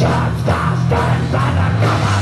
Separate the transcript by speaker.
Speaker 1: Just stand by the cover.